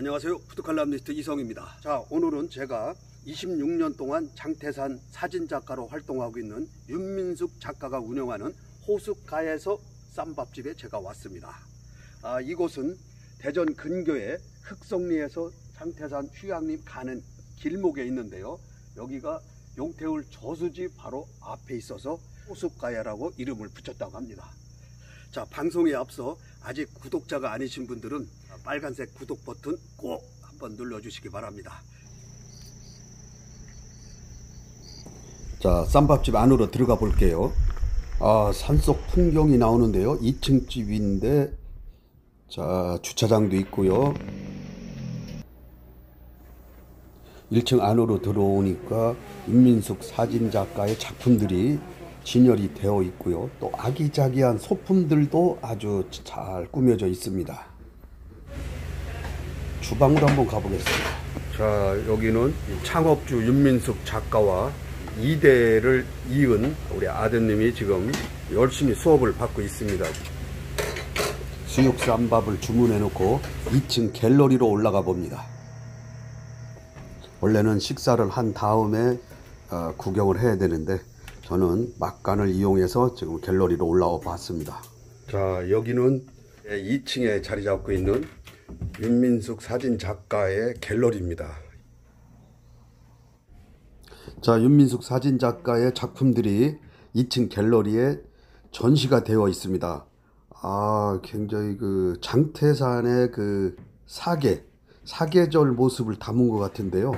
안녕하세요. 푸드칼럼니스트 이성입니다. 자, 오늘은 제가 26년 동안 장태산 사진작가로 활동하고 있는 윤민숙 작가가 운영하는 호숫가에서 쌈밥집에 제가 왔습니다. 아, 이곳은 대전 근교의 흑성리에서 장태산 휴양림 가는 길목에 있는데요. 여기가 용태울 저수지 바로 앞에 있어서 호숫가야라고 이름을 붙였다고 합니다. 자, 방송에 앞서 아직 구독자가 아니신 분들은 빨간색 구독 버튼 꼭 한번 눌러주시기 바랍니다. 자, 쌈밥집 안으로 들어가 볼게요. 아, 산속 풍경이 나오는데요. 2층 집인데, 자, 주차장도 있고요. 1층 안으로 들어오니까 윤민숙 사진작가의 작품들이 진열이 되어 있고요. 또 아기자기한 소품들도 아주 잘 꾸며져 있습니다. 주방으로 한번 가보겠습니다. 자, 여기는 창업주 윤민숙 작가와 2대를 이은 우리 아드님이 지금 열심히 수업을 받고 있습니다. 수육쌈밥을 주문해 놓고 2층 갤러리로 올라가 봅니다. 원래는 식사를 한 다음에 어, 구경을 해야 되는데 저는 막간을 이용해서 지금 갤러리로 올라와 봤습니다. 자, 여기는 2층에 자리 잡고 있는 윤민숙 사진 작가의 갤러리입니다. 자, 윤민숙 사진 작가의 작품들이 2층 갤러리에 전시가 되어 있습니다. 아, 굉장히 그 장태산의 그 사계, 사계절 모습을 담은 것 같은데요.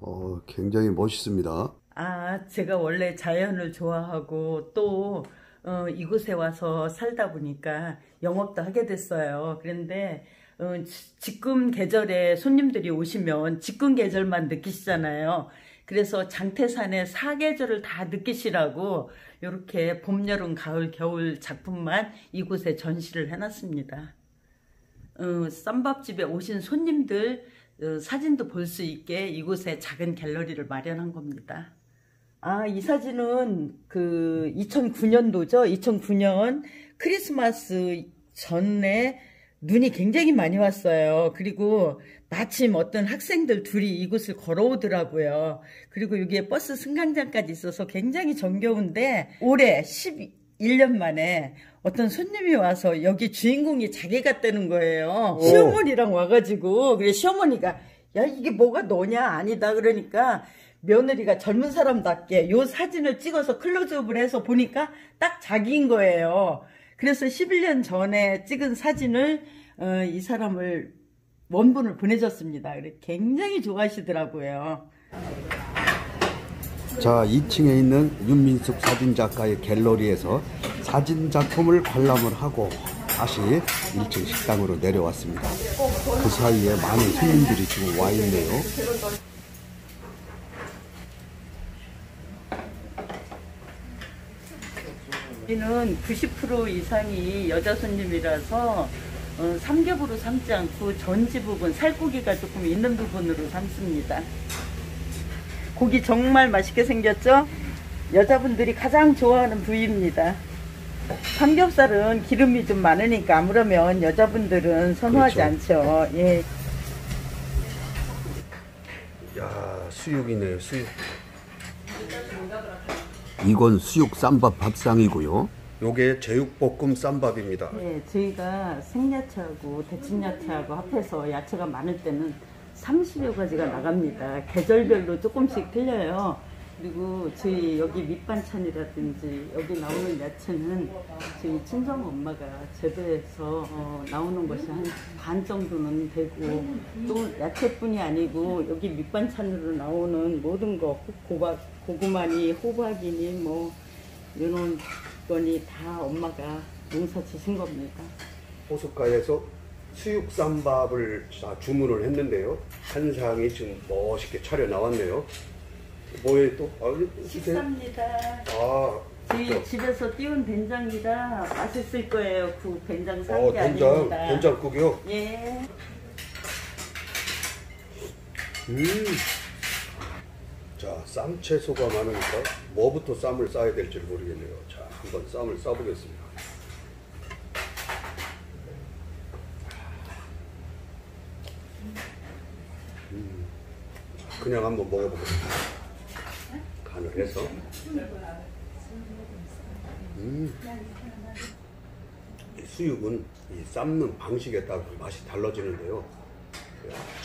어, 굉장히 멋있습니다. 아, 제가 원래 자연을 좋아하고 또 어, 이곳에 와서 살다 보니까 영업도 하게 됐어요. 그런데 어, 지금 계절에 손님들이 오시면 지금 계절만 느끼시잖아요. 그래서 장태산의 사계절을 다 느끼시라고 이렇게 봄, 여름, 가을, 겨울 작품만 이곳에 전시를 해놨습니다. 어, 쌈밥집에 오신 손님들 어, 사진도 볼 수 있게 이곳에 작은 갤러리를 마련한 겁니다. 아, 이 사진은 그 2009년도죠. 2009년 크리스마스 전에 눈이 굉장히 많이 왔어요. 그리고 마침 어떤 학생들 둘이 이곳을 걸어오더라고요. 그리고 여기에 버스 승강장까지 있어서 굉장히 정겨운데 올해 11년 만에 어떤 손님이 와서 여기 주인공이 자기 같다는 거예요. 오. 시어머니랑 와가지고 그래 시어머니가 야 이게 뭐가 너냐 아니다 그러니까 며느리가 젊은 사람답게 요 사진을 찍어서 클로즈업을 해서 보니까 딱 자기인 거예요. 그래서 11년 전에 찍은 사진을 어, 이 사람을 원본을 보내줬습니다. 굉장히 좋아하시더라고요. 자, 2층에 있는 윤민숙 사진작가의 갤러리에서 사진 작품을 관람을 하고 다시 1층 식당으로 내려왔습니다. 그 사이에 많은 손님들이 지금 와 있네요. 우리는 90% 이상이 여자 손님이라서 어, 삼겹으로 삶지 않고 전지 부분, 살코기가 조금 있는 부분으로 삶습니다. 고기 정말 맛있게 생겼죠? 여자분들이 가장 좋아하는 부위입니다. 삼겹살은 기름이 좀 많으니까 아무러면 여자분들은 선호하지 그렇죠. 않죠. 예. 야 수육이네요 수육. 이건 수육 쌈밥 밥상이고요. 요게 제육볶음 쌈밥입니다. 네, 저희가 생야채하고 데친야채하고 합해서 야채가 많을 때는 30여 가지가 나갑니다. 계절별로 조금씩 틀려요. 그리고 저희 여기 밑반찬이라든지 여기 나오는 야채는 저희 친정 엄마가 재배해서 어, 나오는 것이 한 반 정도는 되고 또 야채뿐이 아니고 여기 밑반찬으로 나오는 모든 거 고박, 고구마니 호박이니 뭐 이런 거니 다 엄마가 농사 지신 겁니다. 호숫가에서 수육쌈밥을 주문을 했는데요. 한 상이 지금 멋있게 차려 나왔네요. 뭐에 또? 아, 식사입니다. 아, 저희 저, 집에서 띄운 된장이라 맛있을 거예요. 그 된장 산게 어, 된장, 아닙니다. 된장국이요? 예. 음. 자, 쌈채소가 많으니까 뭐부터 쌈을 싸야 될지 모르겠네요. 자, 한번 쌈을 싸보겠습니다. 그냥 한번 먹어보겠습니다. 간을 해서. 음. 이 수육은 이 삶는 방식에 따라 맛이 달라지는데요.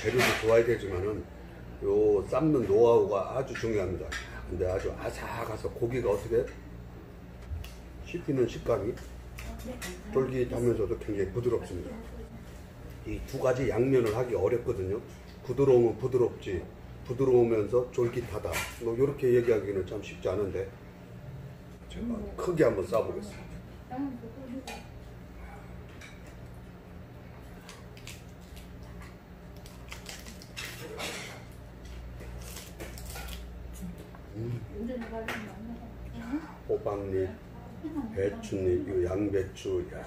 재료도 좋아야 되지만은 요 삶는 노하우가 아주 중요합니다. 근데 아주 아삭아삭 고기가 어떻게 씹히는 식감이 쫄깃하면서도 굉장히 부드럽습니다. 이 두 가지 양면을 하기 어렵거든요. 부드러우면 부드럽지, 부드러우면서 쫄깃하다. 뭐 이렇게 얘기하기는 참 쉽지 않은데 제가 크게 한번 싸보겠습니다. 호박잎, 배추잎, 이 양배추, 야,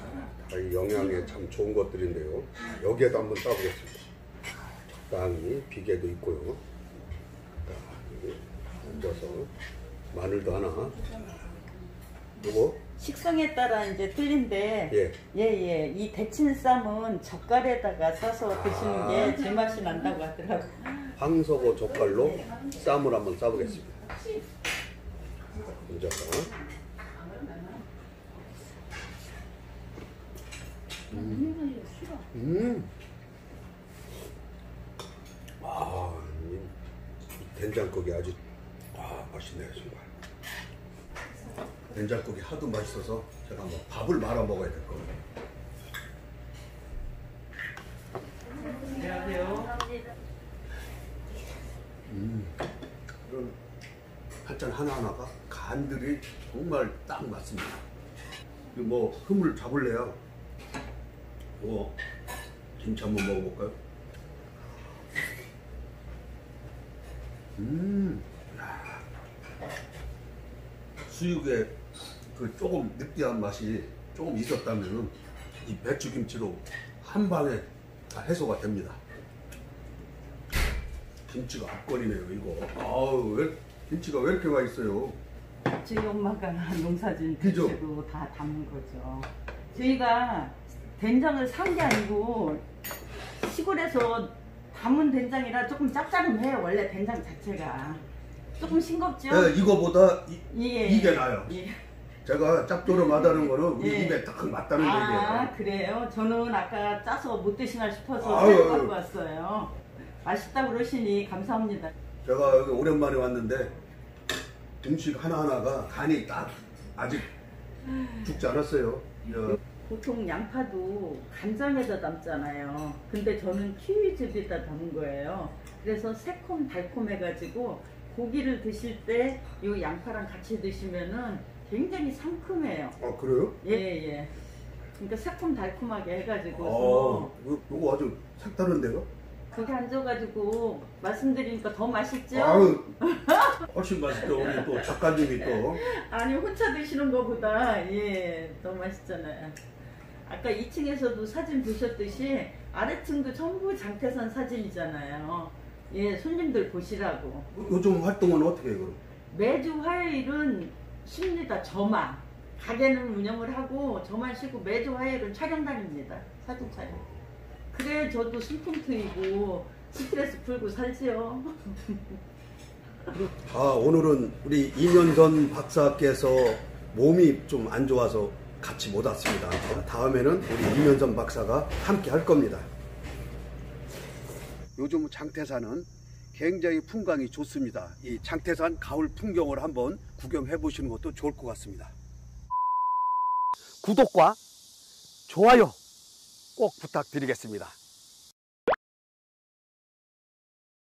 다이 영양에 참 좋은 것들인데요. 여기에도 한번 따보겠습니다. 적당히 비계도 있고요. 얹어서 마늘도 하나. 요거 식성에 따라 이제 틀린데 예. 예 예 이 데친 쌈은 젓갈에다가 싸서 드시는 아. 게 제맛이 난다고 하더라고. 황석어 젓갈로 쌈을 한번 싸보겠습니다. 얹어서 음. 아, 이, 이 된장국이 아주 아, 맛있네요, 정말. 된장국이 하도 맛있어서 제가 한번 밥을 말아 먹어야 될 거예요. 안녕하세요. 이런 한잔 하나하나가 간들이 정말 딱 맞습니다. 뭐 흠을 잡을래야 뭐 김치 한번 먹어볼까요? 음, 야. 수육에 그 조금 느끼한 맛이 조금 있었다면은 이 배추김치로 한 방에 다 해소가 됩니다. 김치가 앞거리네요 이거. 아우 왜 김치가 왜 이렇게 맛있어요? 저희 엄마가 농사진 그죠? 배추로 다 담은 거죠. 저희가 된장을 산 게 아니고 시골에서 담은 된장이라 조금 짭짤해요. 원래 된장 자체가 조금 싱겁죠. 네, 이거보다 이, 예. 이게 나요. 예. 제가 짭조름하다는 거는 우리 예. 입에 딱 맞다는 아 얘기예요. 그래요? 저는 아까 짜서 못 드시나 싶어서 아유. 갖고 왔어요. 맛있다 그러시니 감사합니다. 제가 여기 오랜만에 왔는데 음식 하나하나가 간이 딱 아직 죽지 않았어요. 저, 보통 양파도 간장에다 담잖아요. 근데 저는 키위즙에다 담은 거예요. 그래서 새콤 달콤해가지고 고기를 드실 때 이 양파랑 같이 드시면은 굉장히 상큼해요. 아 그래요? 예, 예. 그러니까 새콤 달콤하게 해가지고 어, 요, 요거 아주 색다른데요? 거기 앉아가지고 말씀드리니까 더 맛있죠? 아유, 훨씬 맛있죠. 우리 또 작가님이 또. 아니 혼자 드시는 것보다 예더 맛있잖아요. 아까 2층에서도 사진 보셨듯이 아래층도 전부 장태산 사진이잖아요. 예 손님들 보시라고 요즘 활동은 어떻게 해요? 그럼? 매주 화요일은 쉽니다 저만 가게는 운영을 하고 저만 쉬고 매주 화요일은 촬영 다닙니다 사진 촬영. 그래 저도 숨통 트이고 스트레스 풀고 살지요. 아, 오늘은 우리 이면선 박사께서 몸이 좀 안 좋아서 같이 못 왔습니다. 다음에는 우리 이면선 박사가 함께 할 겁니다. 요즘 장태산은 굉장히 풍광이 좋습니다. 이 장태산 가을 풍경을 한번 구경해 보시는 것도 좋을 것 같습니다. 구독과 좋아요 꼭 부탁드리겠습니다.